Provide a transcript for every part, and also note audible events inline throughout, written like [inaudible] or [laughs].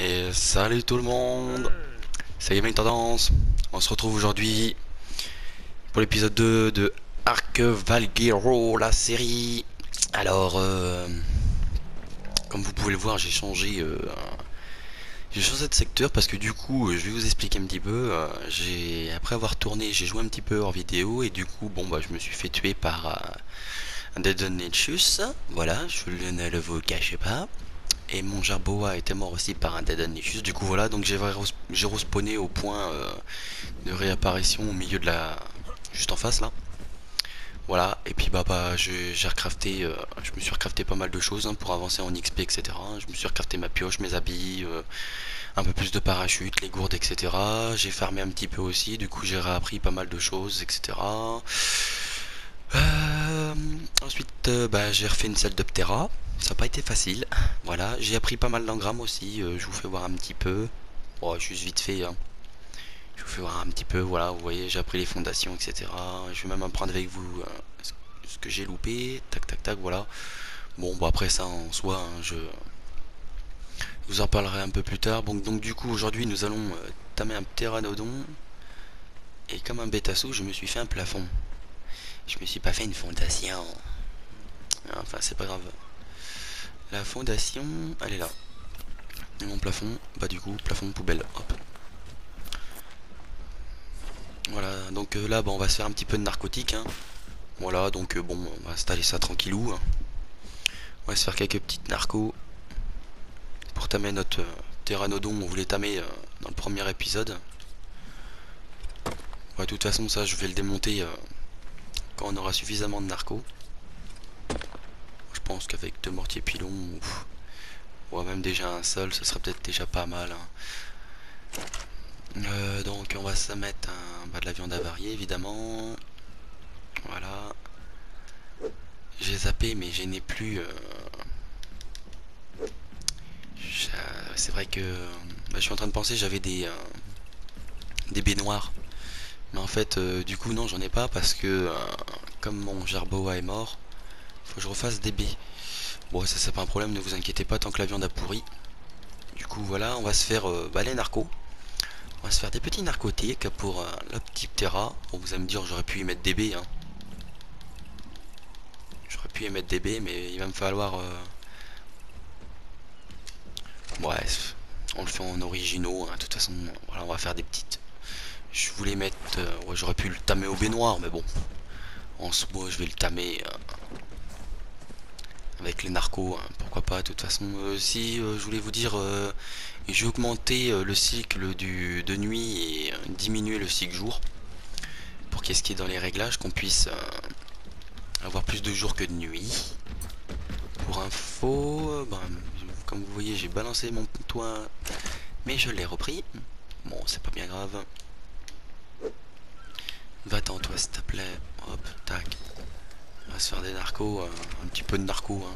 Et salut tout le monde C'est Gaming Tendance On se retrouve aujourd'hui pour l'épisode 2 de Arc Valguero, la série Alors, euh, comme vous pouvez le voir, j'ai changé... Euh, j'ai changé de secteur parce que du coup, je vais vous expliquer un petit peu. Euh, j'ai après avoir tourné, j'ai joué un petit peu hors vidéo et du coup, bon bah, je me suis fait tuer par un Dead Nexus. Voilà, je ne le vous cache pas et mon Jarboa était mort aussi par un Dead Nexus. Du coup voilà, donc j'ai respawné au point euh, de réapparition au milieu de la... juste en face là. Voilà, et puis bah, bah j'ai recrafté, euh, je me suis recrafté pas mal de choses hein, pour avancer en XP etc. Je me suis recrafté ma pioche, mes habits, euh, un peu plus de parachute, les gourdes etc. J'ai farmé un petit peu aussi, du coup j'ai réappris pas mal de choses etc. ensuite bah, j'ai refait une salle d'Optera ça n'a pas été facile. Voilà, j'ai appris pas mal d'engrammes aussi. Euh, je vous fais voir un petit peu. Bon, juste vite fait. Hein. Je vous fais voir un petit peu. Voilà, vous voyez, j'ai appris les fondations, etc. Je vais même apprendre avec vous euh, ce que j'ai loupé. Tac, tac, tac, voilà. Bon, bon après ça en soi, hein, je vous en parlerai un peu plus tard. Bon, donc du coup, aujourd'hui, nous allons euh, tamer un pteranodon. Et comme un bêta-sous, je me suis fait un plafond. Je me suis pas fait une fondation. Enfin, c'est pas grave. La fondation, elle est là. Et mon plafond, bah du coup, plafond poubelle, hop. Voilà, donc euh, là, bah, on va se faire un petit peu de narcotique. Hein. Voilà, donc euh, bon, on va installer ça tranquillou. Hein. On va se faire quelques petites narcos. Pour tamer notre euh, Terranodon, on voulait tamer dans le premier épisode. de toute façon, ça, je vais le démonter quand on aura suffisamment de narcos pense qu'avec deux mortiers pilons, ou même déjà un seul, ce serait peut-être déjà pas mal. Hein. Euh, donc on va se mettre un, bas de la viande avariée évidemment. Voilà. J'ai zappé mais je n'ai plus... Euh, c'est vrai que bah, je suis en train de penser j'avais des, euh, des baignoires. Mais en fait du coup non j'en ai pas parce que comme mon gerboa est mort, faut que je refasse des baies. Bon, ça c'est pas un problème, ne vous inquiétez pas tant que la viande a pourri. Du coup, voilà, on va se faire euh, bah, les narcos. On va se faire des petits narcotiques pour euh, la petite Terra. Bon, vous allez me dire, j'aurais pu y mettre des baies. Hein. J'aurais pu y mettre des baies, mais il va me falloir... Euh... Bref, on le fait en originaux. Hein. De toute façon, voilà, on va faire des petites. Je voulais mettre... Euh, ouais, j'aurais pu le tamer au baignoire, mais bon. En soi, je vais le tamer... Euh, avec les narcos, hein, pourquoi pas, de toute façon. Euh, si je voulais vous dire, j'ai augmenté le cycle du, de nuit et diminué le cycle jour, pour qu'est-ce qui est dans les réglages, qu'on puisse avoir plus de jours que de nuit. Pour info, ben, comme vous voyez, j'ai balancé mon toit, mais je l'ai repris. Bon, c'est pas bien grave. Va-t'en toi s'il te plaît. Hop, tac. On va se faire des narcos, euh, un petit peu de narcos. Hein.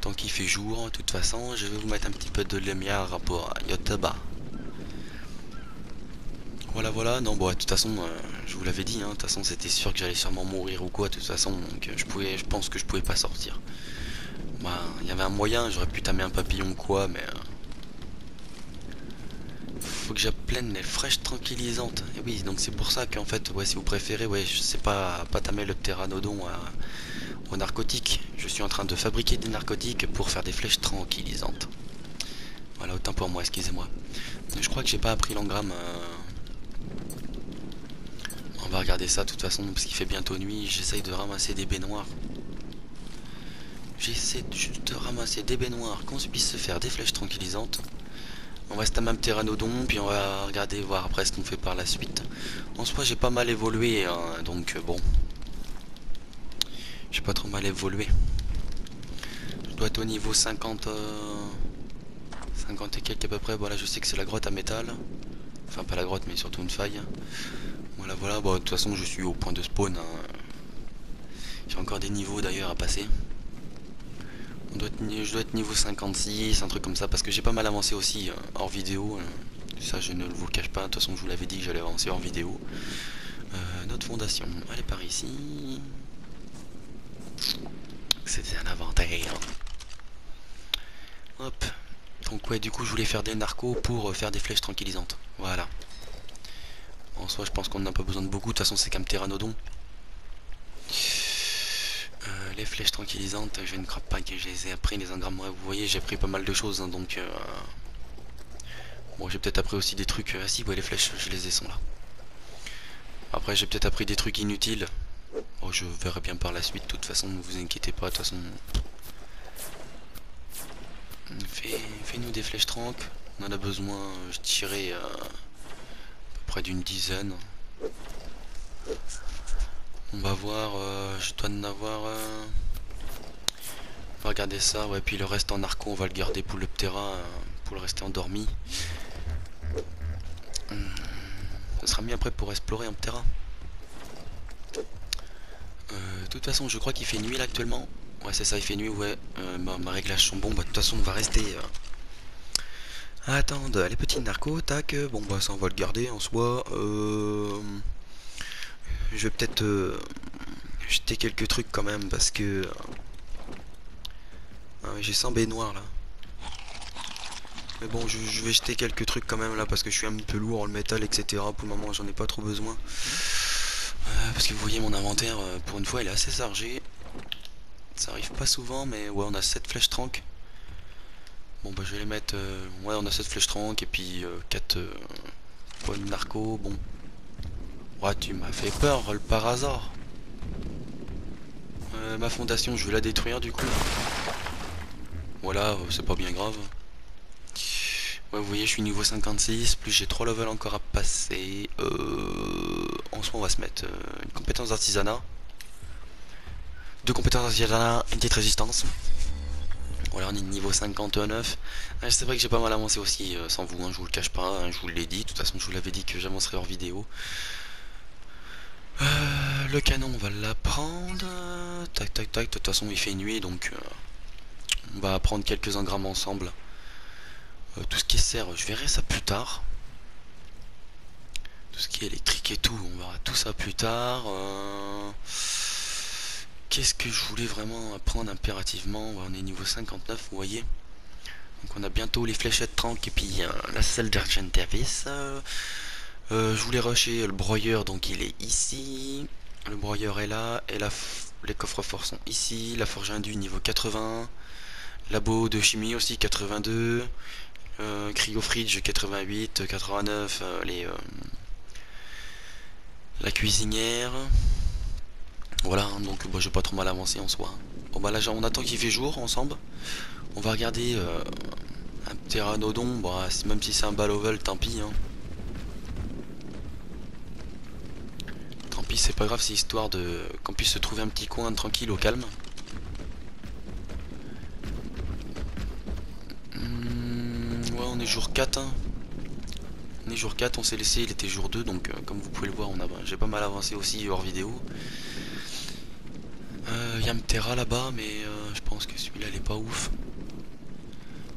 Tant qu'il fait jour, de toute façon, je vais vous mettre un petit peu de lumière pour Yotaba. Voilà, voilà. Non, bon, de toute façon, euh, je vous l'avais dit. Hein, de toute façon, c'était sûr que j'allais sûrement mourir ou quoi. De toute façon, donc je pouvais, je pense que je pouvais pas sortir. Bah, il y avait un moyen. J'aurais pu tamer un papillon ou quoi, mais euh, faut que j'applaine les fraîches tranquillisantes. Et oui, donc c'est pour ça qu'en fait, ouais, si vous préférez, ouais, je sais pas, pas tamer le pteranodon au narcotique. Je suis en train de fabriquer des narcotiques pour faire des flèches tranquillisantes. Voilà, autant pour moi, excusez-moi. Je crois que j'ai pas appris l'engramme. Euh. On va regarder ça de toute façon, parce qu'il fait bientôt nuit. J'essaye de ramasser des baignoires. J'essaie juste de ramasser des baignoires, qu'on puisse se faire des flèches tranquillisantes. On reste à même Terranodon, puis on va regarder, voir après ce qu'on fait par la suite. En soi, j'ai pas mal évolué, hein, donc euh, bon. J'ai pas trop mal évolué. Je dois être au niveau 50... 50 euh, et quelques à peu près. Voilà, je sais que c'est la grotte à métal. Enfin, pas la grotte, mais surtout une faille. Voilà, voilà. Bon, de toute façon, je suis au point de spawn. Hein. J'ai encore des niveaux d'ailleurs à passer je dois être niveau 56, un truc comme ça, parce que j'ai pas mal avancé aussi euh, hors vidéo. Euh, ça, je ne vous le cache pas. De toute façon, je vous l'avais dit que j'allais avancer hors vidéo. Euh, notre fondation, elle est par ici. C'était un inventaire. Hop. Donc ouais, du coup, je voulais faire des narcos pour faire des flèches tranquillisantes. Voilà. En soi, je pense qu'on n'a pas besoin de beaucoup. De toute façon, c'est qu'un pteranodon. Euh, les flèches tranquillisantes, je ne crois pas que je les ai appris. Les engrammes, vous voyez, j'ai appris pas mal de choses. Hein, donc, euh, bon, j'ai peut-être appris aussi des trucs. Ah si, ouais, les flèches, je les ai, sont là. Après, j'ai peut-être appris des trucs inutiles. Oh, je verrai bien par la suite. De toute façon, ne vous inquiétez pas. De toute façon, Fais-nous des flèches tranques. On en a besoin, je dirais, à peu près d'une dizaine. On va voir, euh, je dois en avoir... Euh, on va regarder ça, ouais, puis le reste en arco, on va le garder pour le ptera, euh, pour le rester endormi. Hmm, ça sera mis après pour explorer un ptera. de toute façon, je crois qu'il fait nuit là actuellement. Ouais, c'est ça, il fait nuit, ouais. Euh, ma, réglage sont bons. Bah, de toute façon, on va rester. Euh... Attendre les petits narcos, tac. Bon, bah, ça, on va le garder en soi. Euh... Je vais peut-être euh, jeter quelques trucs quand même parce que. Ah, j'ai 100 baignoires là. Mais bon, je, vais jeter quelques trucs quand même là parce que je suis un peu lourd en le métal, etc. Pour le moment, j'en ai pas trop besoin. Euh, parce que vous voyez, mon inventaire, pour une fois, il est assez chargé. Ça arrive pas souvent, mais ouais, on a 7 flèches tranques. Bon, bah, je vais les mettre. Euh, ouais, on a 7 flèches tranques et puis 4 euh, points de narco. Bon. Tu m'as fait peur, par hasard. Euh, ma fondation, je vais la détruire du coup. Voilà, c'est pas bien grave. Ouais, vous voyez, je suis niveau 56, plus j'ai 3 levels encore à passer. en soi, on va se mettre une compétence d'artisanat. Deux compétences une petite résistance. Voilà, on est niveau 59. Ah, c'est vrai que j'ai pas mal avancé aussi euh, sans vous, hein, je vous le cache pas, hein, je vous l'ai dit. De toute façon, je vous l'avais dit que j'avancerai hors vidéo. Euh, le canon, on va l'apprendre. Tac, tac, tac. De toute façon, il fait nuit, donc euh, on va apprendre quelques engrammes ensemble. tout ce qui sert, je verrai ça plus tard. Tout ce qui est électrique et tout, on verra tout ça plus tard. Qu'est-ce que je voulais vraiment apprendre impérativement? On est niveau 59, vous voyez. Donc on a bientôt les fléchettes tranques et puis euh, la selle d'Argentavis. Euh, je voulais rusher le broyeur, donc il est ici. Le broyeur est là. Et la les coffres forts sont ici. La forge induit niveau 80. Labo de chimie aussi 82. Euh, Cryofridge 88, 89. les, la cuisinière. Voilà, hein, donc bah, j'ai pas trop mal avancé en soi. Bon bah là on attend qu'il fait jour ensemble. On va regarder euh, un pteranodon, bah, même si c'est un balovel, tant pis. Hein. Pis, c'est pas grave, c'est histoire de qu'on puisse se trouver un petit coin tranquille au calme. Hmm, ouais, on est jour 4. Hein. On est jour 4, on s'est laissé, il était jour 2, donc euh, comme vous pouvez le voir, on a j'ai pas mal avancé aussi hors vidéo. Euh, Yamtera là-bas, mais euh, je pense que celui-là il est pas ouf.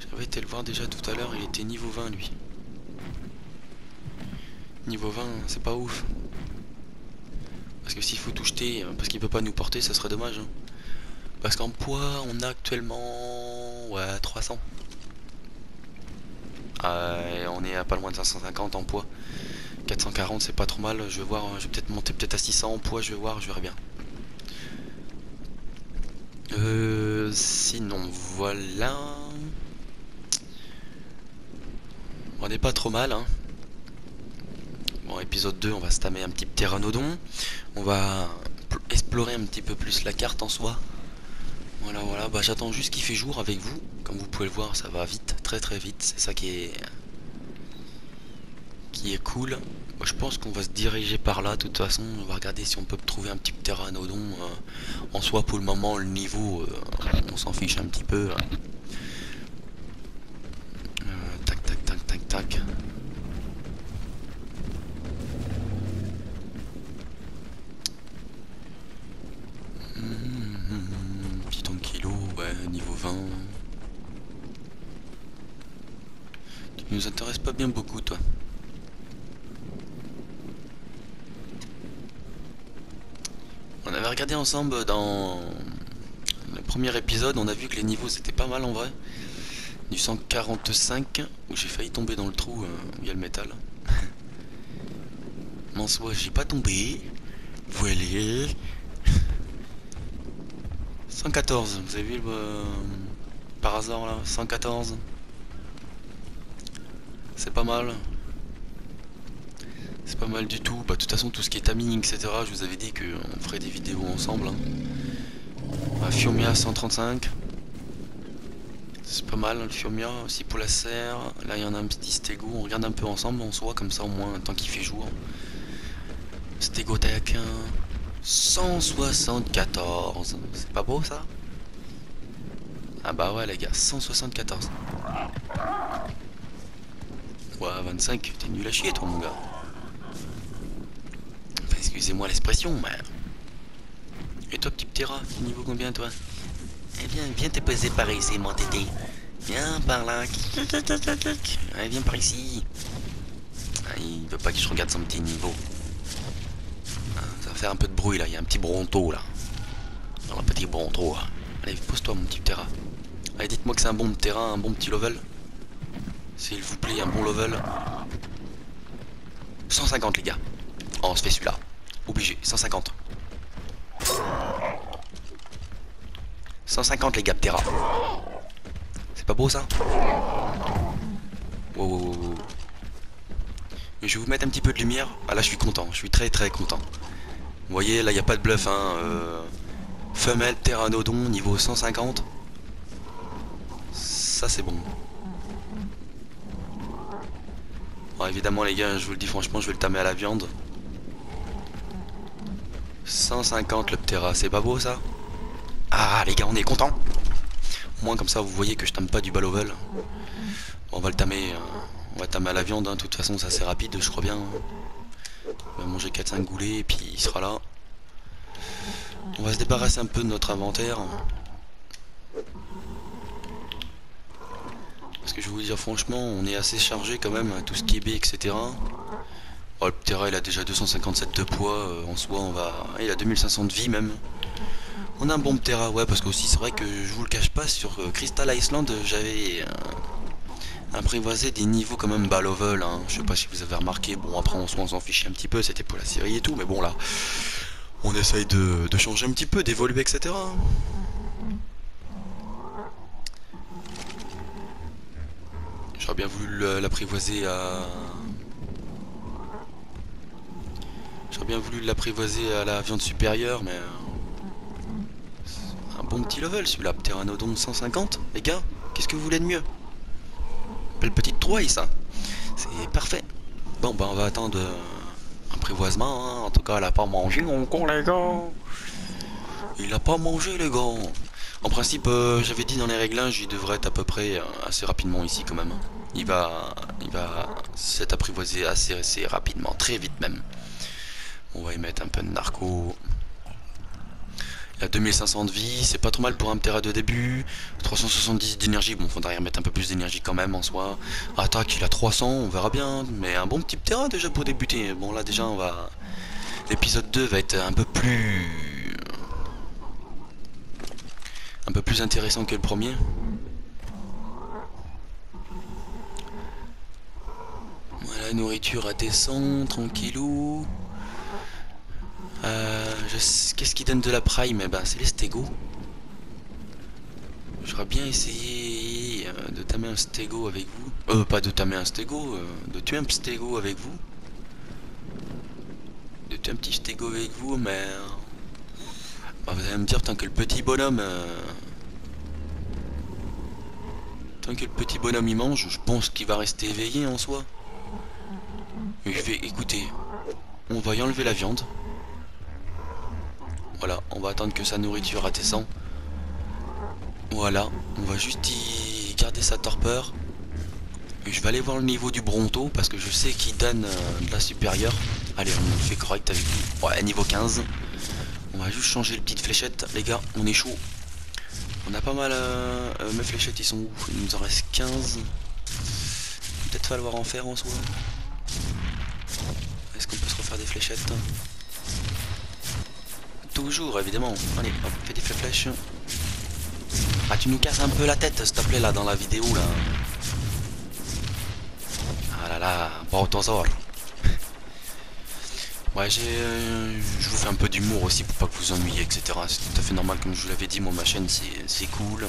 J'avais été le voir déjà tout à l'heure, il était niveau 20 lui. Niveau 20, c'est pas ouf. Parce que s'il faut tout jeter, euh, parce qu'il peut pas nous porter, ça serait dommage. Hein. Parce qu'en poids, on a actuellement... Ouais, 300. on est à pas loin de 550 en poids. 440 c'est pas trop mal, je vais voir, je vais peut-être monter peut-être à 600 en poids, je vais voir, je verrai bien. Euh, sinon, voilà. On n'est pas trop mal. Hein. Bon, épisode 2, on va se tamer un petit pteranodon. On va explorer un petit peu plus la carte en soi. Voilà, voilà. Bah, j'attends juste qu'il fait jour avec vous. Comme vous pouvez le voir, ça va vite, très très vite. C'est ça qui est qui est cool je pense qu'on va se diriger par là de toute façon on va regarder si on peut trouver un petit pteranodon euh, en soi pour le moment le niveau euh, on s'en fiche un petit peu hein. euh, tac tac tac tac tac mmh, petit kilo ouais niveau 20 tu nous intéresse pas bien beaucoup toi regardé ensemble dans le premier épisode, on a vu que les niveaux c'était pas mal en vrai. Du 145, où j'ai failli tomber dans le trou euh, le métal. Mais en soi, j'ai pas tombé. Voilà. 114, [laughs] vous avez vu euh, par hasard là 114 C'est pas mal. C'est pas mal du tout. Bah de toute façon tout ce qui est timing etc. Je vous avais dit qu'on ferait des vidéos ensemble. Hein. Fiumia 135. C'est pas mal le Fiumia aussi pour la serre. Là il y en a un petit Stego. On regarde un peu ensemble en soi comme ça au moins tant qu'il fait jour. Stego Tech 174. C'est pas beau ça? Ah bah ouais les gars, 174. Ouais 25, t'es nul à chier toi mon gars. Excusez-moi l'expression, mais... Et toi petit Terra, niveau combien toi? Eh bien, viens te poser par ici mon tété. Viens par là. Allez, [laughs] viens par ici. Ah, il veut pas que je regarde son petit niveau faire un peu de bruit là, il y a un petit bronto là. un petit bronto là. Allez, pose-toi mon petit terrain. Allez, dites-moi que c'est un bon terrain, un bon petit level. S'il vous plaît, un bon level. 150 les gars. Oh, on se fait celui-là. Obligé, 150. 150 les Terra. C'est pas beau ça? Mais je vais vous mettre un petit peu de lumière. Ah là je suis content, je suis très très content. Vous voyez, là, il n'y a pas de bluff. Hein, euh, femelle Terranodon, niveau 150. Ça, c'est bon. évidemment, les gars, je vous le dis franchement, je vais le tamer à la viande. 150 le Ptera, c'est pas beau ça? Ah, les gars, on est content. Au moins, comme ça, vous voyez que je tame pas du balovel. on va le tamer. Euh, on va tamer à la viande, hein. de toute façon, ça c'est rapide, je crois bien. On va manger 4-5 goulets et puis il sera là. On va se débarrasser un peu de notre inventaire. Parce que je vais vous dire franchement, on est assez chargé quand même, tout ce qui est B, etc. Oh, le Ptera il a déjà 257 de poids, euh, en soi on va... Il a 2500 de vie même. On a un bon Ptera, ouais, parce que aussi c'est vrai que je vous le cache pas, sur euh, Crystal Island j'avais apprivoiser des niveaux quand même bas. Hein. Je sais pas si vous avez remarqué. Bon, après, on s'en fichait un petit peu. C'était pour la série et tout. Mais bon, là, on essaye de, changer un petit peu, d'évoluer, etc. J'aurais bien voulu l'apprivoiser à... J'aurais bien voulu l'apprivoiser à la viande supérieure, mais... Euh, un bon petit level celui-là, Pteranodon 150, les gars, qu'est-ce que vous voulez de mieux? Belle petite trouille ça. C'est parfait. Bon bah on va attendre euh, un prévoisement. Hein. En tout cas elle a pas mangé mon con les gars. Il a pas mangé les gars. En principe euh, j'avais dit dans les réglages il devrait être à peu près assez rapidement ici quand même. Il va il va s'être apprivoisé assez, assez rapidement, très vite même. On va y mettre un peu de narco. Il a 2500 de vie, c'est pas trop mal pour un Ptera de début. 370 d'énergie, bon faudrait y remettre un peu plus d'énergie quand même en soi. Attaque il a 300, on verra bien. Mais un bon petit Ptera déjà pour débuter. Bon là déjà on va... L'épisode 2 va être un peu plus... Un peu plus intéressant que le premier. Voilà, nourriture à descendre, tranquillou. Euh, Qu'est-ce qui donne de la prime? Eh ben, c'est les stégo. J'aurais bien essayé euh, de tamer un stégo avec vous. Euh, pas de tamer un stégo, euh, de tuer un stégo avec vous. De tuer un petit stégo avec vous, mais... Euh, bah, vous allez me dire, tant que le petit bonhomme... Tant que le petit bonhomme y mange, je pense qu'il va rester éveillé en soi. Je vais, écouter, on va y enlever la viande. Voilà, on va attendre que sa nourriture descend. Voilà, on va juste y garder sa torpeur. Je vais aller voir le niveau du Bronto parce que je sais qu'il donne euh, de la supérieure. Allez, on fait correct avec lui. Ouais, niveau 15. On va juste changer les petites fléchettes, les gars, on est chaud. On a pas mal... Euh, euh, mes fléchettes, ils sont où? Il nous en reste 15. Peut-être falloir en faire en soi. Est-ce qu'on peut se refaire des fléchettes? Toujours, évidemment. Allez, hop, fait des flèches. Ah tu nous casses un peu la tête s'il te plaît là dans la vidéo là. Ah là là, ça. Ouais j'ai... Euh, je vous fais un peu d'humour aussi pour pas que vous ennuyez etc. C'est tout à fait normal comme je vous l'avais dit, moi ma chaîne c'est cool.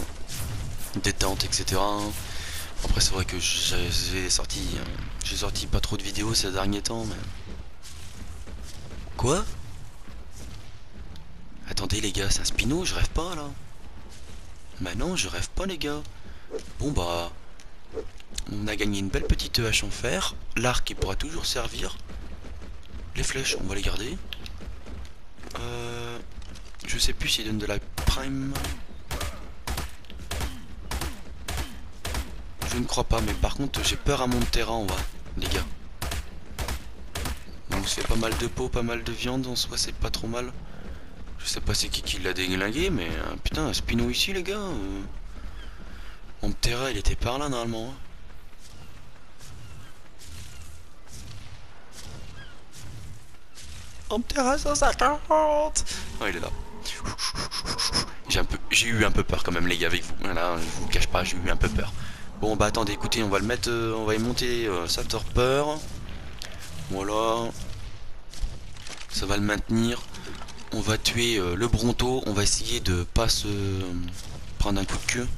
Détente etc. Après c'est vrai que j'ai sorti... Euh, j'ai sorti pas trop de vidéos ces derniers temps mais... Quoi? Attendez les gars, c'est un spino, je rêve pas là. Bah non, je rêve pas les gars. Bon bah... On a gagné une belle petite hache en fer. L'arc il pourra toujours servir. Les flèches, on va les garder. Euh, je sais plus s'il donne de la prime. Je ne crois pas, mais par contre j'ai peur à mon terrain en bas, les gars. On se fait pas mal de peau, pas mal de viande, en soi c'est pas trop mal. Je sais pas c'est qui qui l'a déglingué, mais euh, putain, un spino ici, les gars. Euh. Mon terrain, il était par là, normalement. Mon terrain 150 Oh, il est là. J'ai peu, eu un peu peur quand même, les gars, avec vous. Voilà, je vous cache pas, j'ai eu un peu peur. Bon, bah attendez, écoutez, on va le mettre, euh, on va y monter sa torpeur. Voilà. Ça va le maintenir on va tuer euh, le Bronto, on va essayer de pas se prendre un coup de queue.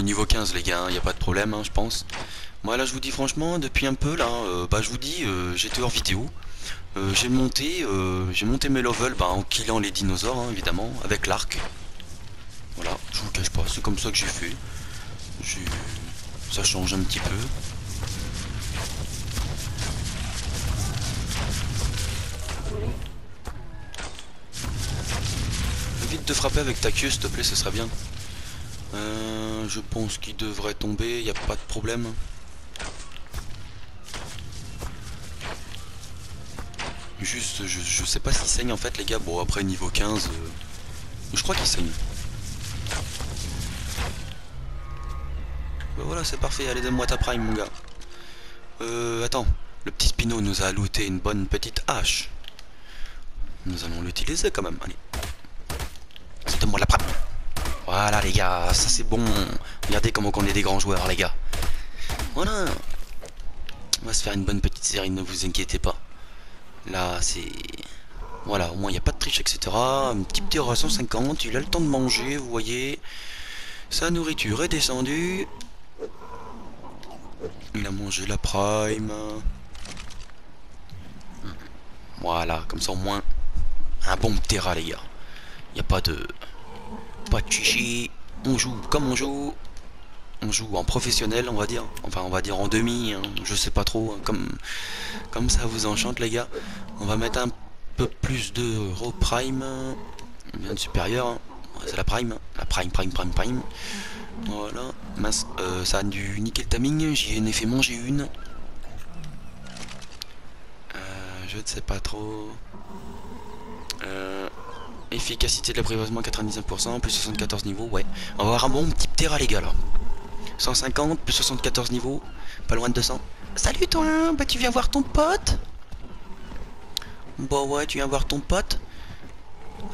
niveau 15 les gars, il hein, n'y a pas de problème hein, je pense. Moi là je vous dis franchement, depuis un peu là, euh, bah je vous dis, euh, j'étais hors vidéo. j'ai monté j'ai monté mes levels bah, en killant les dinosaures hein, évidemment, avec l'arc. Voilà, je vous cache pas, c'est comme ça que j'ai fait. Ça change un petit peu. De frapper avec ta queue, s'il te plaît, ce serait bien. Euh, je pense qu'il devrait tomber, il n'y a pas de problème. Juste, je, sais pas s'il saigne en fait, les gars. Bon, après niveau 15, euh, je crois qu'il saigne. Ben voilà, c'est parfait. Allez, donne-moi ta prime, mon gars. Euh, attends. Le petit Spino nous a looté une bonne petite hache. Nous allons l'utiliser quand même. Allez moi la Voilà les gars, ça c'est bon. Regardez comment on est des grands joueurs les gars. Voilà. On va se faire une bonne petite série, ne vous inquiétez pas. Là c'est... Voilà, au moins il n'y a pas de triche, etc. Un petit petit à 150, il a le temps de manger, vous voyez. Sa nourriture est descendue. Il a mangé la prime. Voilà, comme ça au moins un bon terrain les gars. Il a pas de pas de chichi, on joue comme on joue, on joue en professionnel on va dire, enfin on va dire en demi, hein. je sais pas trop, hein. comme, ça vous enchante les gars, on va mettre un peu plus de raw prime, bien supérieur, hein. c'est la prime, la prime, prime, prime, prime, voilà, euh, ça a du nickel timing, j'y ai fait manger une, euh, je ne sais pas trop, euh, Efficacité de l'apprivoisement 99%, plus 74 niveaux, ouais. On va avoir un bon petit terrain les gars là. 150, plus 74 niveaux, pas loin de 200. Salut toi, bah tu viens voir ton pote? Bah ouais, tu viens voir ton pote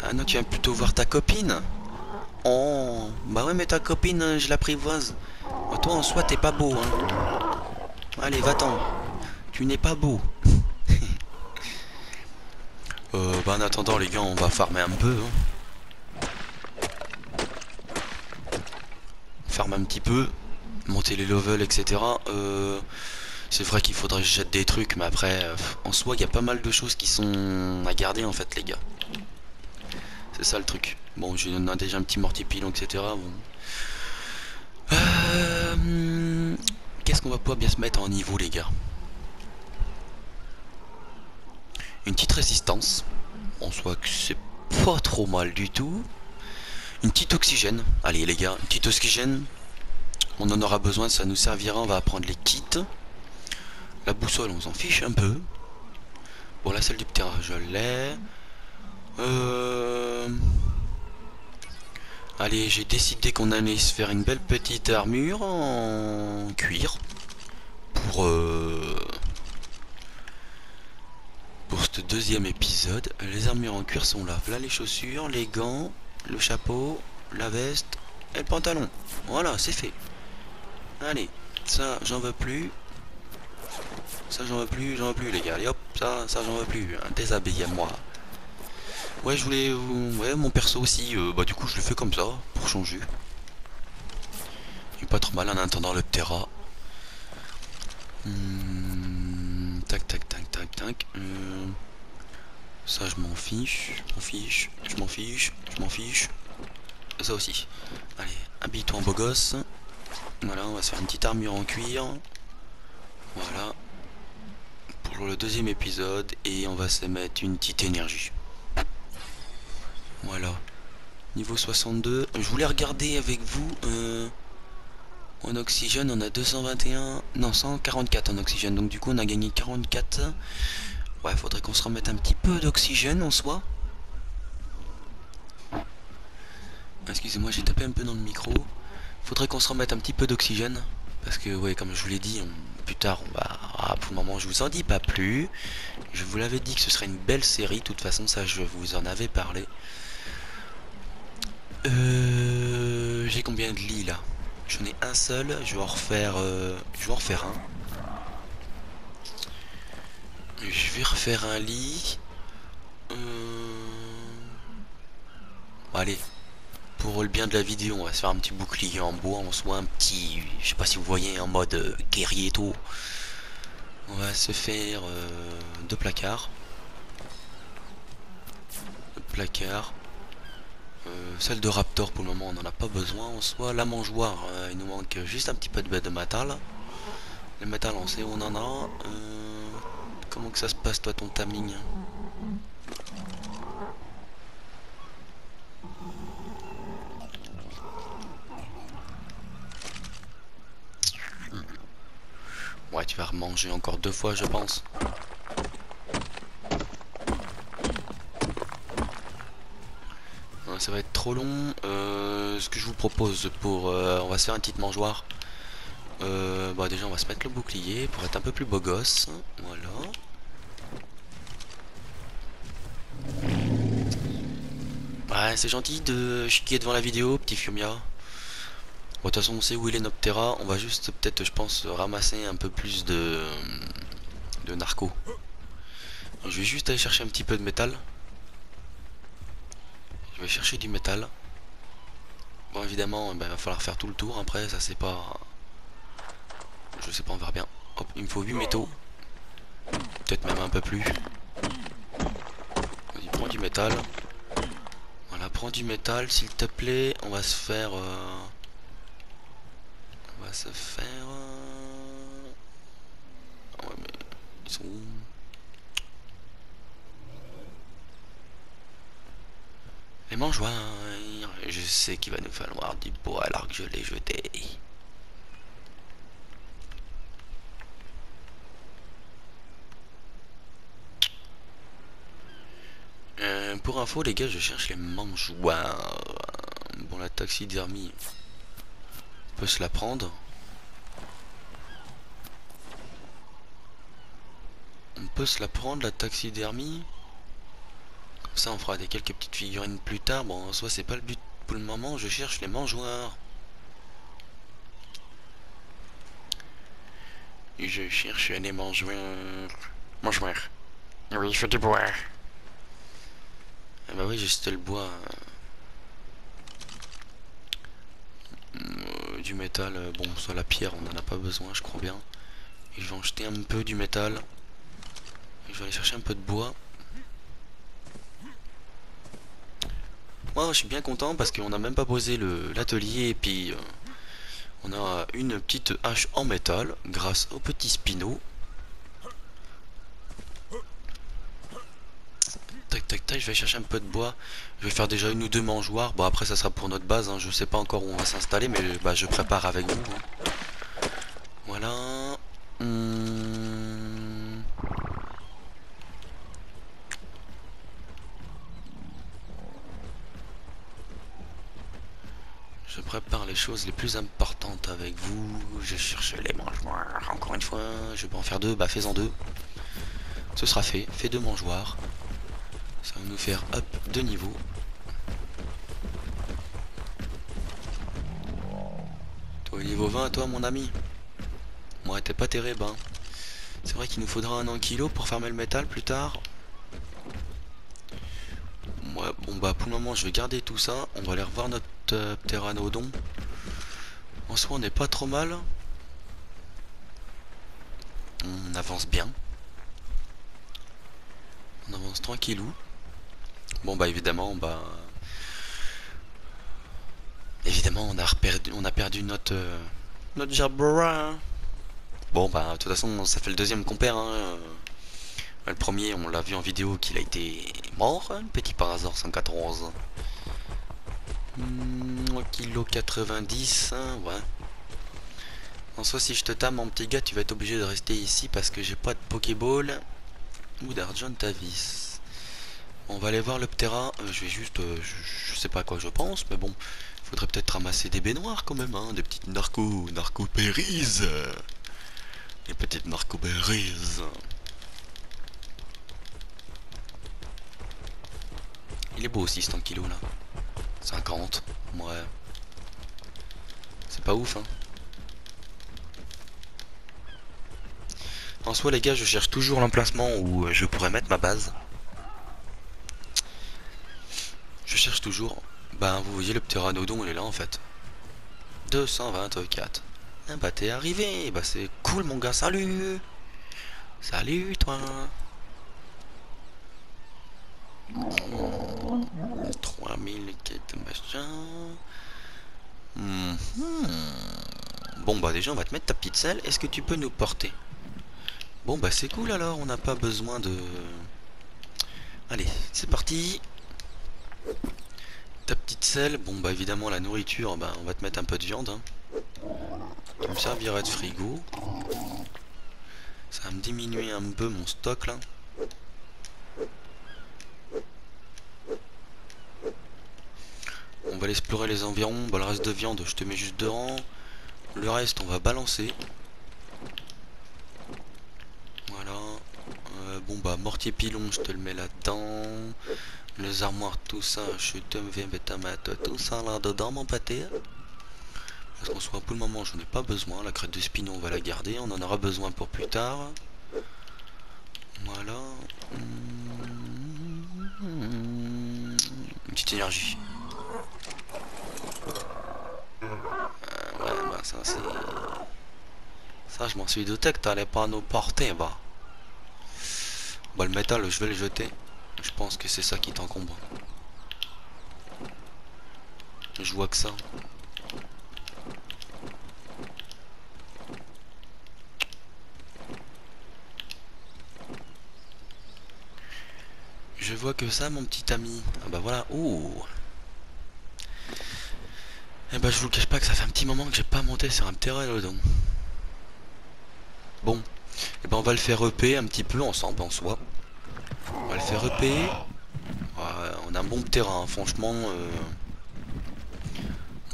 Ah non, tu viens plutôt voir ta copine Oh, bah ouais mais ta copine, je l'apprivoise. Bah, toi en soi t'es pas beau hein. Allez, va-t'en. Tu n'es pas beau. Euh, bah en attendant les gars on va farmer un peu hein. Farmer un petit peu Monter les levels etc euh, C'est vrai qu'il faudrait que je jette des trucs mais après en soi il y a pas mal de choses qui sont à garder en fait les gars C'est ça le truc Bon j'ai déjà un petit mortipilon etc bon. Euh, qu'est-ce qu'on va pouvoir bien se mettre en niveau les gars? Une petite résistance, en soit que c'est pas trop mal du tout. Une petite oxygène, allez les gars, une petite oxygène, on en aura besoin, ça nous servira, on va prendre les kits. La boussole, on s'en fiche un peu. Bon, la salle du terrain, je l'ai. Euh... Allez, j'ai décidé qu'on allait se faire une belle petite armure en cuir. Pour... Euh ce deuxième épisode. Les armures en cuir sont là. Là les chaussures, les gants, le chapeau, la veste et le pantalon. Voilà, c'est fait. Allez, ça j'en veux plus. Ça j'en veux plus, j'en veux plus les gars. Allez hop, ça, ça j'en veux plus. Un déshabillé à moi. Ouais, je voulais... Ouais, mon perso aussi. Euh, bah du coup je le fais comme ça, pour changer. Il pas trop mal en attendant le Terra. Hmm, euh, ça, je m'en fiche. Je m'en fiche. Je m'en fiche. Je m'en fiche. Ça aussi. Allez, habille-toi en beau gosse. Voilà, on va se faire une petite armure en cuir. Voilà. Pour le deuxième épisode. Et on va se mettre une petite énergie. Voilà. Niveau 62. Je voulais regarder avec vous. Euh, en oxygène, on a 221... Non, 144 en oxygène. Donc du coup, on a gagné 44. Ouais, faudrait qu'on se remette un petit peu d'oxygène en soi. Excusez-moi, j'ai tapé un peu dans le micro. Faudrait qu'on se remette un petit peu d'oxygène. Parce que, ouais, comme je vous l'ai dit, plus tard, on va... Ah, pour le moment, je vous en dis pas plus. Je vous l'avais dit que ce serait une belle série. De toute façon, ça, je vous en avais parlé. Euh... J'ai combien de lits, là? J'en ai un seul, je vais en refaire, euh, je vais en refaire un. Je vais refaire un lit. Euh, allez, pour le bien de la vidéo, on va se faire un petit bouclier en bois, on soit un petit, je sais pas si vous voyez, en mode euh, guerrier et tout. On va se faire deux placards. Deux placards. Euh, celle de Raptor pour le moment on n'en a pas besoin en soi. La mangeoire, euh, il nous manque juste un petit peu de, de métal. Le métal on sait où on en a. Euh, comment que ça se passe toi ton timing Ouais tu vas remanger encore deux fois je pense. Ça va être trop long. Euh, ce que je vous propose pour... Euh, on va se faire une petite mangeoire. Euh, bah déjà on va se mettre le bouclier pour être un peu plus beau gosse. Voilà. Ouais c'est gentil de chiquer devant la vidéo, petit Fiumia. Bon, de toute façon on sait où il est Noptera. On va juste peut-être je pense ramasser un peu plus de... de narco. Je vais juste aller chercher un petit peu de métal. Je vais chercher du métal. Bon évidemment ben, il va falloir faire tout le tour après ça c'est pas... Je sais pas on verra bien. Hop il me faut 8 métaux. Peut-être même un peu plus. Vas-y prends du métal. Voilà prends du métal s'il te plaît. On va se faire... Euh, on va se faire... Euh, ouais mais... Ils sont Les mangeoires, je sais qu'il va nous falloir du bois alors que je l'ai jeté. Euh, pour info les gars je cherche les mangeoires. Bon la taxidermie On peut se la prendre. On peut se la prendre la taxidermie ça on fera des quelques petites figurines plus tard. Bon, soit c'est pas le but pour le moment. Je cherche les mangeoires. Je cherche les mangeoires. Mangeoires. Oui, je fais du bois. Ah bah oui, juste le bois. Euh, du métal, euh, bon, soit la pierre, on en a pas besoin, je crois bien. Et je vais en jeter un peu du métal. Et je vais aller chercher un peu de bois. Moi, je suis bien content parce qu'on n'a même pas posé l'atelier et puis euh, on a une petite hache en métal grâce au petit spino. Tac tac tac, je vais chercher un peu de bois. Je vais faire déjà une ou deux mangeoires. Bon après ça sera pour notre base, hein. je sais pas encore où on va s'installer mais bah, je prépare avec vous. Hein. Voilà. Hum. Je prépare les choses les plus importantes avec vous. Je cherche les mangeoires. Encore une fois, je peux en faire deux. Bah, fais-en deux. ce sera fait, fait de mangeoires. Ça va nous faire up de niveau. Toi au niveau 20 toi mon ami Moi t'es pas terrible hein. C'est vrai qu'il nous faudra un ankilo pour fermer le métal plus tard. Ouais, bon bah pour le moment je vais garder tout ça. On va aller revoir notre euh, pteranodon. En soi on n'est pas trop mal. On avance bien. On avance tranquillou. Bon bah évidemment bah évidemment on a perdu on a perdu notre euh, notre Jabra. Bon bah de toute façon ça fait le deuxième compère hein. Le premier on l'a vu en vidéo qu'il a été mort, hein, petit par hasard 114. Mmh, kilo 90, hein, ouais. En soi si je te tame mon petit gars tu vas être obligé de rester ici parce que j'ai pas de Pokéball ou d'Argent Tavis. On va aller voir le Ptera, euh, je vais juste, euh, je, sais pas à quoi je pense, mais bon, faudrait peut-être ramasser des baignoires quand même, hein, des petites narco, narco péris. Des petites narco berries. Il est beau aussi ce kilo là. 50, ouais. C'est pas ouf hein. En soi les gars je cherche toujours l'emplacement où euh, je pourrais mettre ma base. Je cherche toujours. Ben vous voyez le pteranodon il est là en fait. 224. Ah bah t'es arrivé, bah c'est cool mon gars, salut Salut toi 3000 quêtes machin. Bon bah déjà on va te mettre ta petite selle. Est-ce que tu peux nous porter? Bon bah c'est cool alors, on n'a pas besoin de... Allez, c'est parti Ta petite selle, bon bah évidemment la nourriture, bah on va te mettre un peu de viande. Hein. Ça me servirait de frigo. Ça va me diminuer un peu mon stock là. On va aller explorer les environs. Bah, le reste de viande, je te mets juste devant. Le reste, on va balancer. Voilà. Euh, bon, bah, mortier pilon, je te le mets là-dedans. Les armoires, tout ça, je te mets mettre tout ça là-dedans, mon pâté. Parce qu'en soit pour le moment, j'en ai pas besoin. La crête de spino, on va la garder. On en aura besoin pour plus tard. Voilà. Une petite énergie. Ça c'est... Ça je m'en suis douté que t'allais pas nous porter bah. Bah le métal je vais le jeter. Je pense que c'est ça qui t'encombre. Je vois que ça. Je vois que ça mon petit ami. Ah bah voilà. Ouh eh ben je vous cache pas que ça fait un petit moment que j'ai pas monté sur un pteranodon. Bon, et eh ben on va le faire EP un petit peu ensemble en soi. On va le faire EP. on a un bon terrain, franchement. Euh,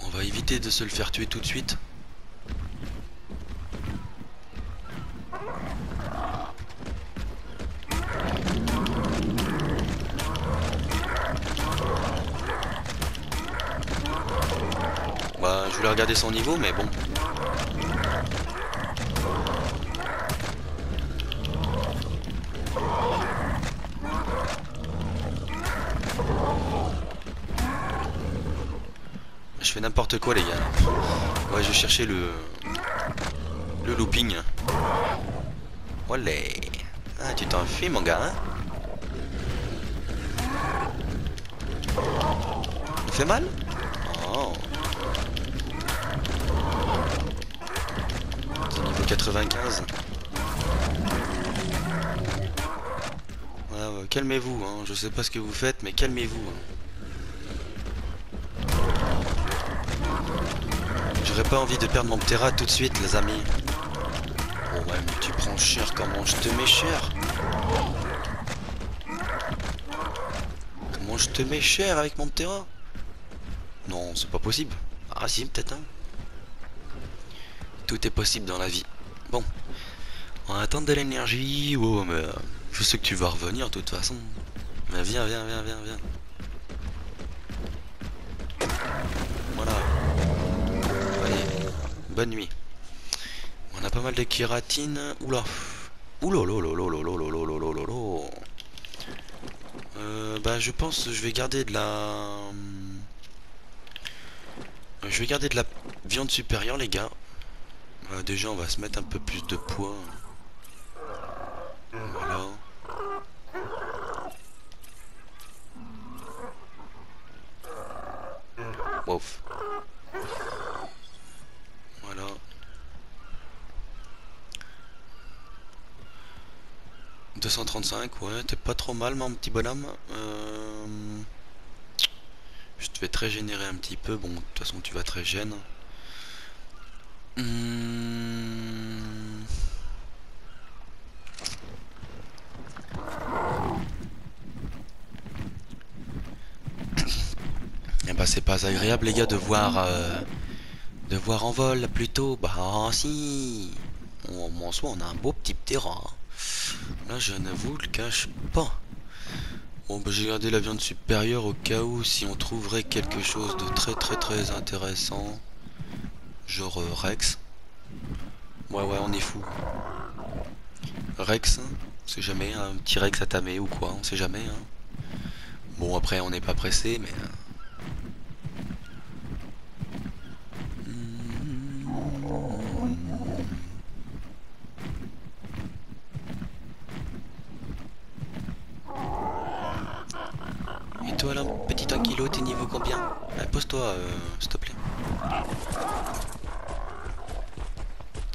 on va éviter de se le faire tuer tout de suite. Regarder son niveau, mais bon. Je fais n'importe quoi les gars. Ouais, je chercher le... Le looping. Voilà. Ah, tu t'enfuis mon gars, hein Ça fait mal? Oh 95. calmez-vous, hein. je sais pas ce que vous faites, mais calmez-vous. Hein. J'aurais pas envie de perdre mon Ptera tout de suite, les amis. Oh ouais, mais tu prends cher, comment je te mets cher? Comment je te mets cher avec mon Ptera? Non, c'est pas possible. Ah si, peut-être, hein. Tout est possible dans la vie. Bon. On attend de l'énergie. Oh, mais... Je sais que tu vas revenir de toute façon. Mais viens, viens, viens, viens, viens. Voilà. Bonne nuit. On a pas mal de kératine. Oula. Oula, vais vais. Euh, déjà, on va se mettre un peu plus de poids. Voilà. Ouf. Voilà. « 235, ouais, t'es pas trop mal mon petit bonhomme. Euh, je te fais très générer un petit peu, bon, de toute façon tu vas très gêne. Hmm. Eh bah c'est pas agréable les gars de voir euh, de voir en vol plutôt. Bah ah, si. en soi on a un beau petit terrain. Là je ne le cache pas. Bon bah j'ai gardé la viande supérieure au cas où si on trouverait quelque chose de très très très intéressant. Genre euh, Rex. Ouais ouais on est fou. Rex, on sait jamais, hein, un petit Rex à tamer ou quoi, on sait jamais. Hein. Bon après on n'est pas pressé mais... Euh, petit ankylo, t'es niveau combien? Pose-toi, euh, s'il te plaît.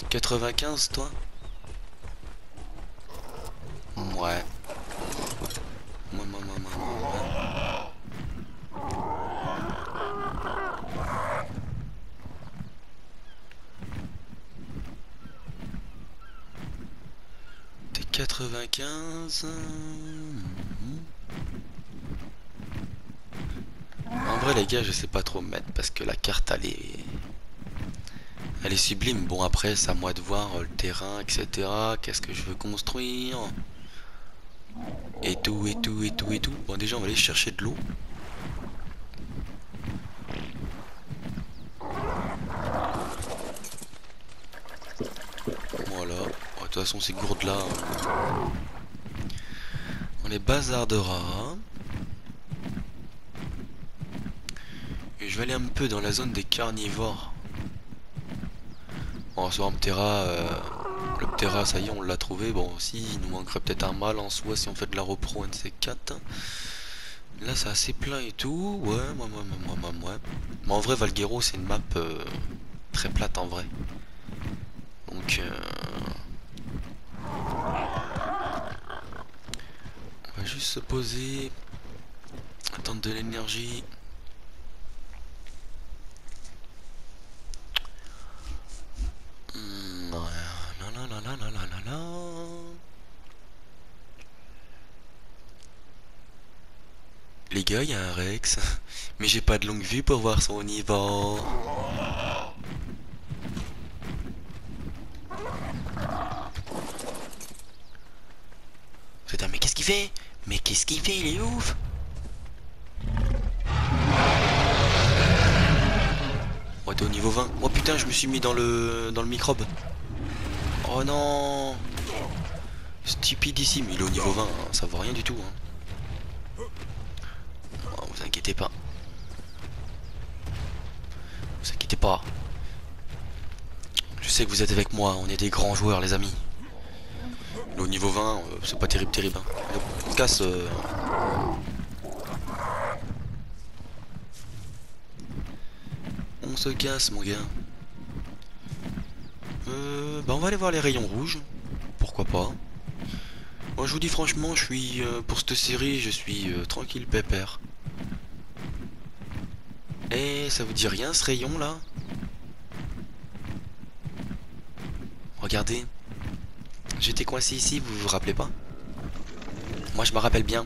95, toi? Ouais. Moi, moi, moi, moi, moi, T'es 95 les gars je sais pas trop mettre parce que la carte elle est elle est sublime. Bon après c'est à moi de voir euh, le terrain etc qu'est-ce que je veux construire? Et tout et tout et tout et tout. Bon déjà on va aller chercher de l'eau. Voilà. De toute façon ces gourdes là on les bazardera. Je vais aller un peu dans la zone des carnivores. Bon, soit Ptera, euh, le Ptera, ça y est, on l'a trouvé. Bon, si, il nous manquerait peut-être un mal en soi si on fait de la repro, un de ces quatre. Là, c'est assez plein et tout. Ouais, moi, moi, moi, moi, moi. Mais en vrai, Valguero, c'est une map euh, très plate en vrai. Donc, euh, on va juste se poser, attendre de l'énergie. Il y a un Rex. Mais j'ai pas de longue vue pour voir son niveau. Putain, mais qu'est-ce qu'il fait? Mais qu'est-ce qu'il fait? Il est ouf Oh, t'es au niveau 20. Oh putain, je me suis mis dans le dans le microbe. Oh non Stupidissime, il est au niveau 20, hein. ça vaut rien du tout. Hein. Pas. Vous inquiétez pas. Je sais que vous êtes avec moi, on est des grands joueurs les amis. Le au niveau 20, euh, c'est pas terrible terrible. Hein. on casse... Euh. On se casse mon gars. Euh, bah on va aller voir les rayons rouges. Pourquoi pas. Moi je vous dis franchement, je suis pour cette série, je suis tranquille pépère. Et ça vous dit rien ce rayon là? Regardez. J'étais coincé ici, vous vous rappelez pas? Moi je me rappelle bien.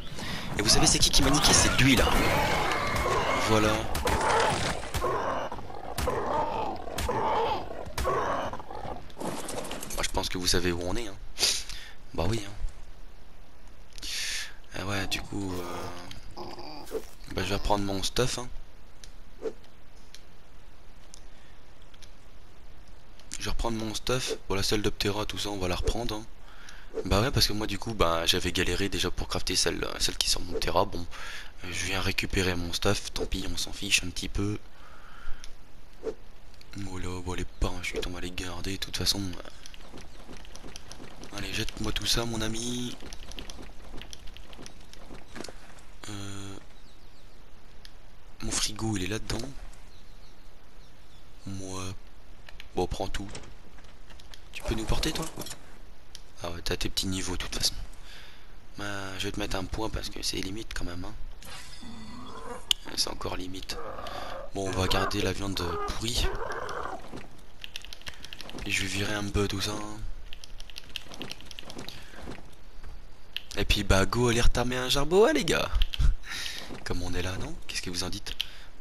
Et vous savez c'est qui qui m'a niqué? C'est lui là. Voilà. que vous savez où on est. Hein. Bah oui. Hein. coup, euh, bah, je vais prendre mon stuff. Hein. Je vais reprendre mon stuff. La celle d'Optera, tout ça, on va la reprendre. Hein. Bah ouais, parce que moi, du coup, bah, j'avais galéré déjà pour crafter celle, celle qui sort mon Terra. Bon, je viens récupérer mon stuff. Tant pis, on s'en fiche un petit peu. Voilà, bon, les parachutes, on va les garder. De toute façon, Allez, jette-moi tout ça, mon ami. Euh, mon frigo, il est là-dedans. Moi... Bon, prends tout. Tu peux nous porter, toi? Ah ouais, t'as tes petits niveaux, de toute façon. Bah, je vais te mettre un point parce que c'est limite, quand même. Hein. C'est encore limite. Bon, on va garder la viande pourrie. Et je vais virer un peu tout ça. Hein. Et puis bah go aller retamer un jarboa les gars [laughs] Comme on est là non? Qu'est-ce que vous en dites?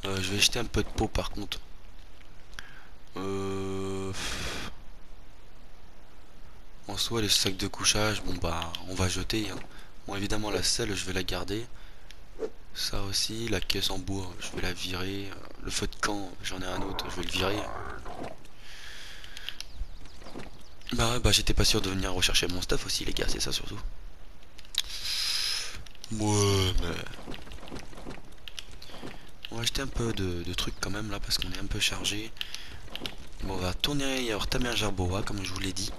Euh, Je vais jeter un peu de peau par contre euh... En soi les sacs de couchage Bon bah on va jeter hein. Bon évidemment la selle je vais la garder Ça aussi la caisse en bois Je vais la virer Le feu de camp j'en ai un autre Je vais le virer Bah bah j'étais pas sûr de venir rechercher mon stuff aussi les gars c'est ça surtout Ouais, mais... On va acheter un peu de, trucs quand même là parce qu'on est un peu chargé. Bon, on va tourner retamer un gerboa comme je vous l'ai dit.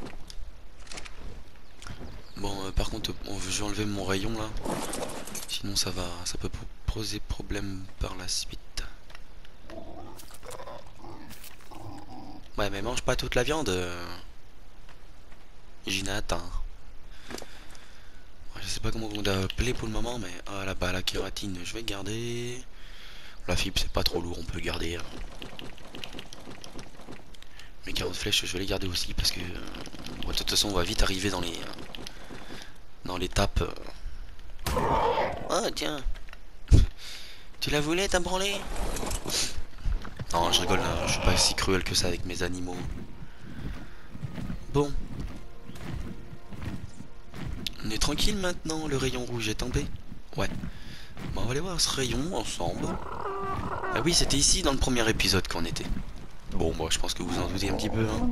Bon, euh, par contre, on, je vais enlever mon rayon là. Sinon, ça va, ça peut poser problème par la suite. Ouais, mais mange pas toute la viande. Euh... Ginate, hein je sais pas comment on doit appeler pour le moment, mais ah là-bas la kératine, je vais garder. La fibre c'est pas trop lourd, on peut garder. Hein. Mes carottes flèches, je vais les garder aussi parce que euh, de toute façon on va vite arriver dans les dans l'étape. Oh tiens, [laughs] tu la voulais t'as branlé Non, je rigole, hein, je suis pas si cruel que ça avec mes animaux. Bon, on est tranquille maintenant, le rayon rouge est tombé Ouais. Bon, on va aller voir ce rayon ensemble. Ah oui, c'était ici dans le premier épisode qu'on était. Bon, moi je pense que vous en doutez un petit peu. Hein.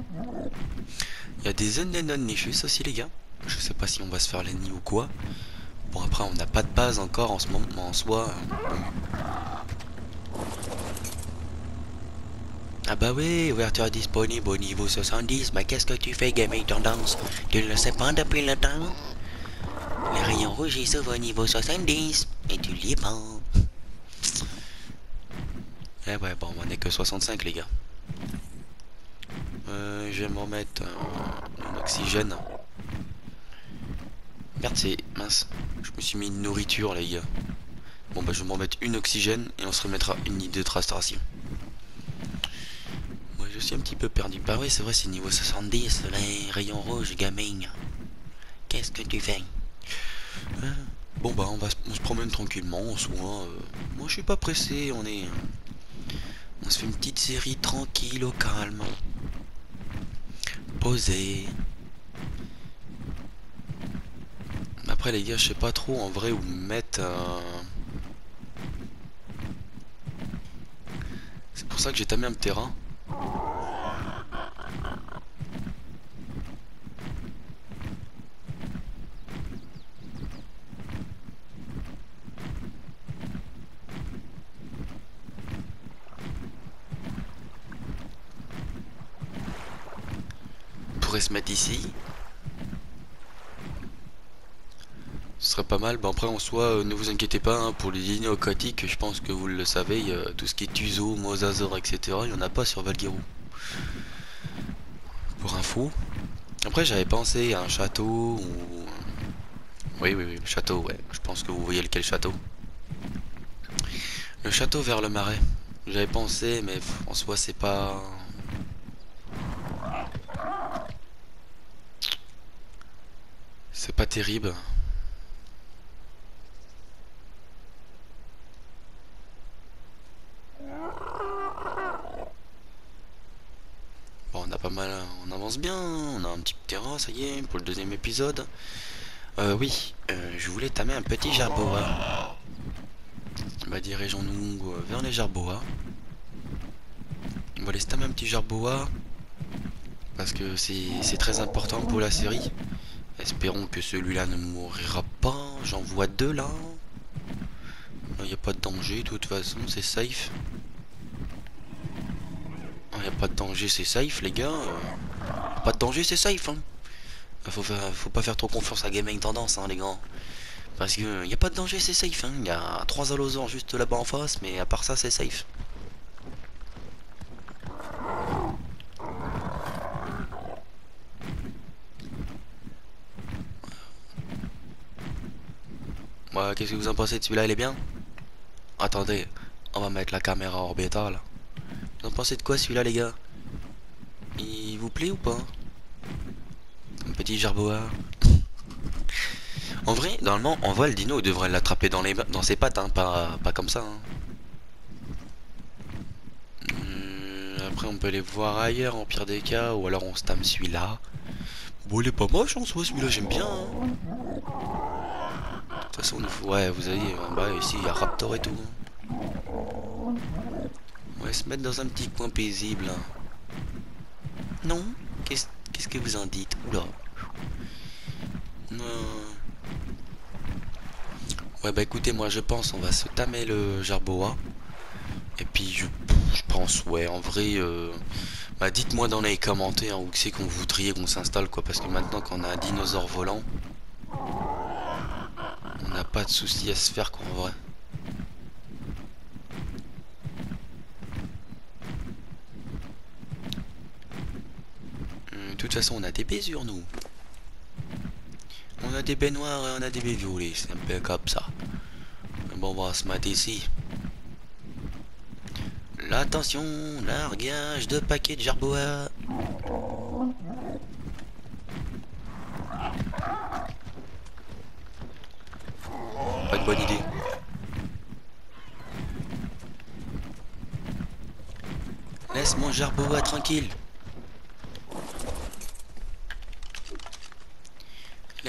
Il y a des Nichus aussi, les gars. Je sais pas si on va se faire l'ennemi ou quoi. Bon, après, on n'a pas de base encore en ce moment en soi. Ah bah oui, ouverture disponible au niveau 70. Mais qu'est-ce que tu fais, gaming tendance Tu ne le sais pas depuis le temps? Les rayons rouges ils s'ouvrent au niveau 70 et tu les prends. Eh ouais, bon, on est que 65 les gars. Euh, je vais me remettre un, oxygène. Merde, c'est mince. Je me suis mis une nourriture les gars. Bon bah je vais me remettre une oxygène et on se remettra une idée de trastration. Moi je suis un petit peu perdu. Bah oui c'est vrai c'est niveau 70 les rayons rouges gaming. Qu'est-ce que tu fais? Bon bah on va on se promène tranquillement en soi. Euh, moi je suis pas pressé, on est. On se fait une petite série tranquille au calme. Posé. Après les gars je sais pas trop en vrai où mettre C'est pour ça que j'ai tamé un terrain. se mettre ici. Ce serait pas mal. Bon après en soi, euh, ne vous inquiétez pas hein, pour les lignes aquatiques. Je pense que vous le savez. tout ce qui est Tuzo, Mosasaur, etc. Il n'y en a pas sur Valguero. Pour info. Après j'avais pensé à un château ou... Oui, oui, oui, château, ouais. Je pense que vous voyez lequel château. Le château vers le marais. J'avais pensé, mais en soi c'est pas... C'est pas terrible. Bon, on a pas bien, on a un petit terrain, ça y est, pour le deuxième épisode. Euh, oui, euh, je voulais tamer un petit jarboa. Bah dirigeons-nous euh, vers les jarboas. On va laisser tamer un petit jarboa. Parce que c'est très important pour la série. Espérons que celui-là ne mourra pas. J'en vois deux là. Il n'y a pas de danger de toute façon, c'est safe. Il n'y a pas de danger, c'est safe les gars. Pas de danger, c'est safe. Hein. Faut, pas faire trop confiance à Gaming Tendance, hein, les gars. Parce que y a pas de danger, c'est safe. Il hein. y a trois allosaures juste là-bas en face, mais à part ça, c'est safe. Ouais, qu'est-ce que vous en pensez de celui-là Il est bien? Attendez, on va mettre la caméra orbitale. Vous en pensez de quoi celui-là, les gars? Il vous plaît ou pas? Un petit jarboa. En vrai, normalement, on voit le dino, il devrait l'attraper dans, les, dans ses pattes, hein, pas, pas comme ça. Hein. Hmm, après, on peut les voir ailleurs, en pire des cas, ou alors on se celui-là. Bon, il est pas moche en soi, celui-là, j'aime bien. Hein. De toute façon, ouais, vous avez, en bas, ici, il y a Raptor et tout. On va se mettre dans un petit coin paisible. Non Qu'est-ce que vous en dites? Oula. Non. Ouais bah écoutez moi je pense on va se tamer le jarboa Et puis je, pense ouais en vrai euh, Bah dites-moi dans les commentaires où c'est qu'on voudrait qu'on s'installe quoi Parce que maintenant qu'on a un dinosaure volant On n'a pas de soucis à se faire quoi en vrai toute façon on a des sur nous on a des baignoires et on a des baies c'est un peu comme ça. bon, on va se mettre ici. L'attention, largage de paquets de jarbois. Pas de bonne idée. Laisse mon jarbois tranquille.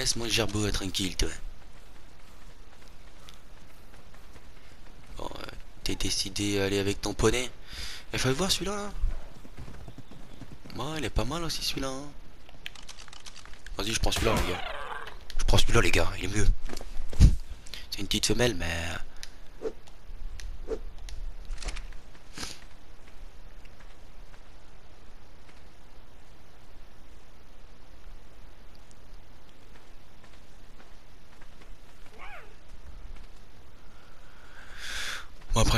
Laisse-moi gerbeau tranquille, toi. Bon, euh, t'es décidé à aller avec ton poney. Il le voir celui-là. Hein. il est pas mal aussi celui-là. Hein. Vas-y, je prends celui-là, les gars. Je prends celui-là, les gars. Il est mieux. C'est une petite femelle, mais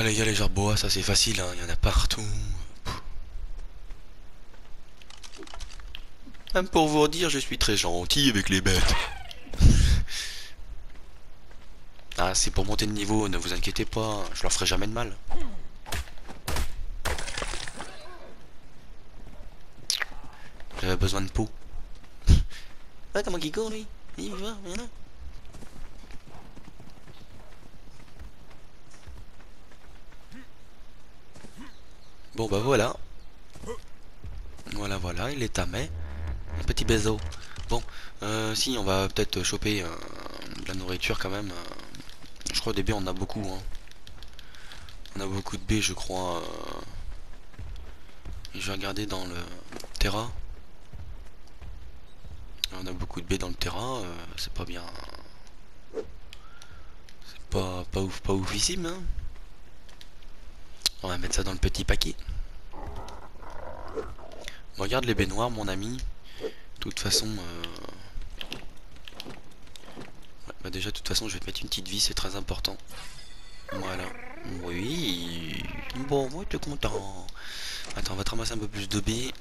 les gars les jarbois ça c'est facile hein, il y en a partout. Même pour vous dire je suis très gentil avec les bêtes. [laughs] ah c'est pour monter de niveau, ne vous inquiétez pas, je leur ferai jamais de mal. J'avais besoin de peau. [laughs] ah comment qui court lui Il viens Bon bah voilà. Voilà voilà, il est tamé. Un petit baiseau. Bon, euh, si on va peut-être choper euh, de la nourriture quand même. Euh, je crois des baies on a beaucoup. Hein. On a beaucoup de baies je crois. je vais regarder dans le terrain. On a beaucoup de baies dans le terrain, c'est pas bien. C'est pas, pas ouf, pas oufissime hein. On va mettre ça dans le petit paquet. Regarde les baignoires, mon ami. De toute façon... Euh... bah déjà, de toute façon, je vais te mettre une petite vie, c'est très important. Voilà. Oui. Bon, moi, suis content. Attends, on va te ramasser un peu plus de baies.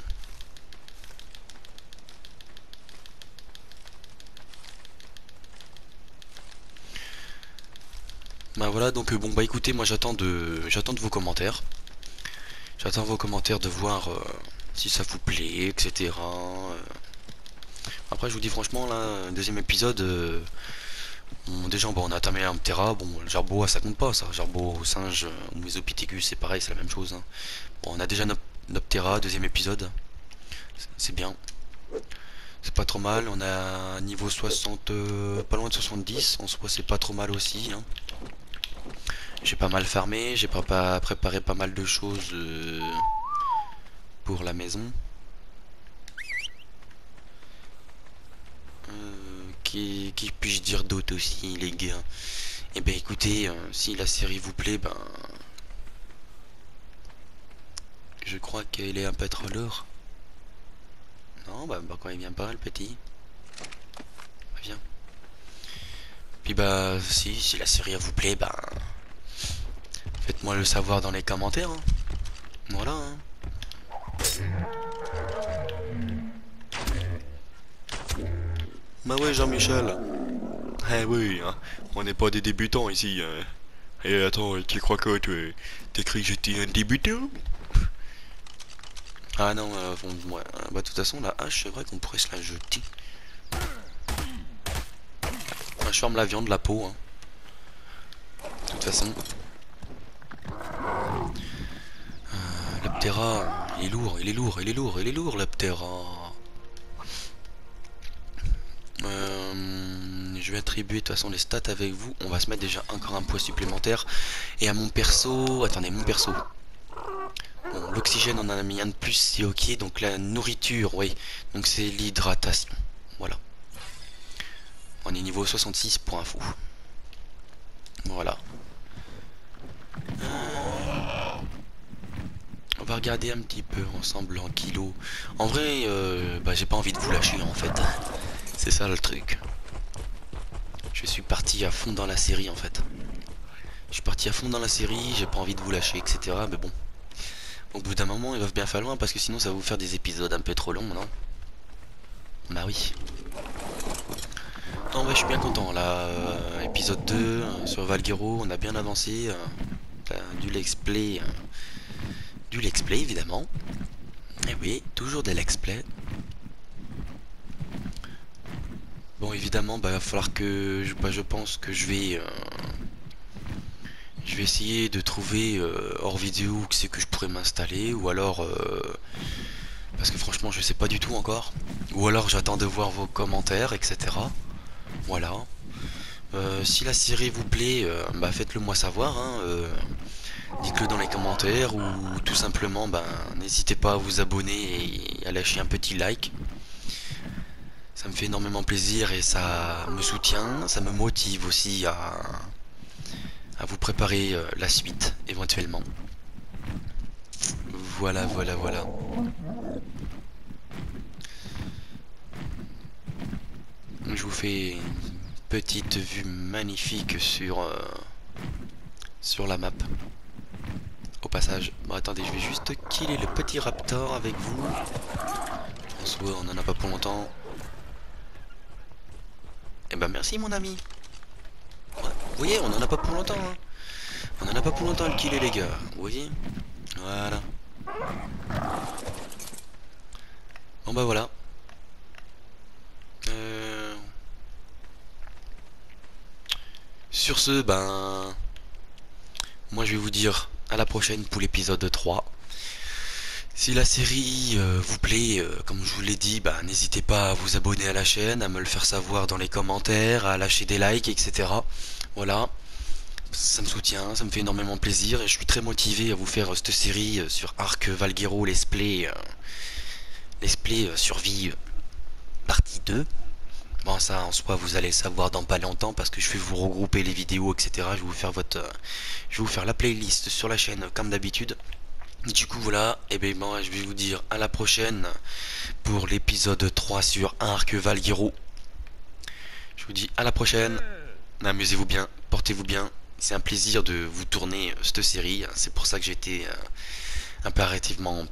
Bah voilà, donc euh, bon bah écoutez, moi j'attends de j'attends de vos commentaires. J'attends vos commentaires de voir euh, si ça vous plaît, etc. Euh. Après je vous dis franchement là, deuxième épisode, déjà bon, on a terminé un Tera, bon le ça compte pas ça, gerbeau singe ou Mesopithecus c'est pareil, c'est la même chose. Hein. Bon on a déjà Noptera, deuxième épisode, c'est bien. C'est pas trop mal, on a niveau 60, euh, pas loin de 70, en soi c'est pas trop mal aussi. Hein. J'ai pas mal farmé, j'ai préparé pas mal de choses euh, pour la maison. Euh, qui, puis-je dire d'autre aussi les gars? Eh ben écoutez, si la série vous plaît, ben... Je crois qu'elle est un lourde. Non, bah, bah, quand il vient pas, le petit. Viens. Puis bah, si, si la série vous plaît, bah... Faites-moi le savoir dans les commentaires. Hein. Voilà. Hein. Bah ouais, Jean-Michel. Eh oui, hein. on n'est pas des débutants ici. Et eh, attends, tu crois que tu cru que j'étais un débutant? Ah non, euh, bon, ouais. bah de toute façon la hache c'est vrai qu'on pourrait se la jeter. je forme la viande, la peau. Hein. De toute façon. Euh, il est lourd, il est lourd, il est lourd, il est lourd l'Aptera. Euh, je vais attribuer de toute façon les stats avec vous. On va se mettre déjà encore un poids supplémentaire. Et à mon perso... Attendez, mon perso l'oxygène on en a mis un de plus, c'est ok. Donc la nourriture, oui. Donc c'est l'hydratation. Voilà. On est niveau 66 pour info. Voilà. On va regarder un petit peu ensemble en kilos. En vrai, euh, bah, j'ai pas envie de vous lâcher en fait. C'est ça le truc. Je suis parti à fond dans la série en fait. Je suis parti à fond dans la série, j'ai pas envie de vous lâcher, etc. Mais bon, au bout d'un moment, il va bien falloir parce que sinon ça va vous faire des épisodes un peu trop longs, non? Bah oui. Non, bah je suis bien content. Là, épisode 2 euh, sur Valguero, on a bien avancé. Euh, du Lexplay. Du Lexplay, évidemment. Et oui, toujours des Lexplay. Bon, évidemment, bah, va falloir que... Bah, je pense que je vais... Je vais essayer de trouver euh, hors vidéo où c'est que je pourrais m'installer ou alors euh, parce que franchement je sais pas du tout encore ou alors j'attends de voir vos commentaires etc voilà euh, si la série vous plaît bah faites-le moi savoir hein, dites-le dans les commentaires ou tout simplement ben n'hésitez pas à vous abonner et à lâcher un petit like ça me fait énormément plaisir et ça me soutient ça me motive aussi à vous préparer euh, la suite éventuellement. Voilà, voilà, voilà. Je vous fais une petite vue magnifique sur, euh, sur la map. Au passage, bon attendez, je vais juste killer le petit raptor avec vous. En soi, on en a pas pour longtemps. Eh ben merci mon ami. Vous voyez, on en a pas pour longtemps. Hein. On en a pas pour longtemps le killer les gars. Vous voyez Voilà. Bon bah voilà. Euh... Sur ce, ben... Moi je vais vous dire à la prochaine pour l'épisode 3. Si la série euh, vous plaît, euh, comme je vous l'ai dit, bah, n'hésitez pas à vous abonner à la chaîne, à me le faire savoir dans les commentaires, à lâcher des likes, etc. Voilà, ça me soutient, ça me fait énormément plaisir et je suis très motivé à vous faire euh, cette série sur Arc Valguero, Let's Play, Survie partie 2. Bon ça en soi vous allez le savoir dans pas longtemps parce que je vais vous regrouper les vidéos etc. Je vais vous faire votre, je vais vous faire la playlist sur la chaîne comme d'habitude. Du coup voilà, et eh bien moi je vais vous dire à la prochaine pour l'épisode 3 sur Arc Valguero. Je vous dis à la prochaine, amusez-vous bien, portez-vous bien, c'est un plaisir de vous tourner euh, cette série, c'est pour ça que j'étais euh, impérativement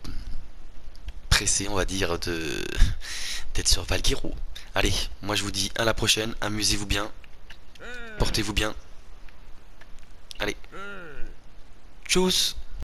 pressé on va dire de [laughs] d'être sur Valguero. Allez, moi je vous dis à la prochaine, amusez-vous bien, portez-vous bien. Allez. Tchuss